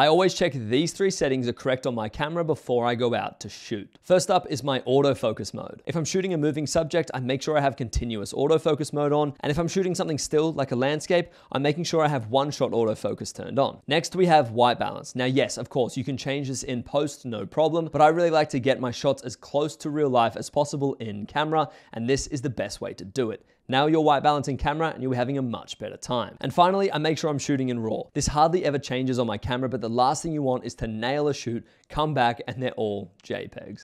I always check these three settings are correct on my camera before I go out to shoot. First up is my autofocus mode. If I'm shooting a moving subject, I make sure I have continuous autofocus mode on, and if I'm shooting something still, like a landscape, I'm making sure I have one shot autofocus turned on. Next, we have white balance. Now, yes, of course, you can change this in post, no problem, but I really like to get my shots as close to real life as possible in camera, and this is the best way to do it. Now you're white balancing camera and you're having a much better time. And finally, I make sure I'm shooting in RAW. This hardly ever changes on my camera, but the last thing you want is to nail a shoot, come back, and they're all JPEGs.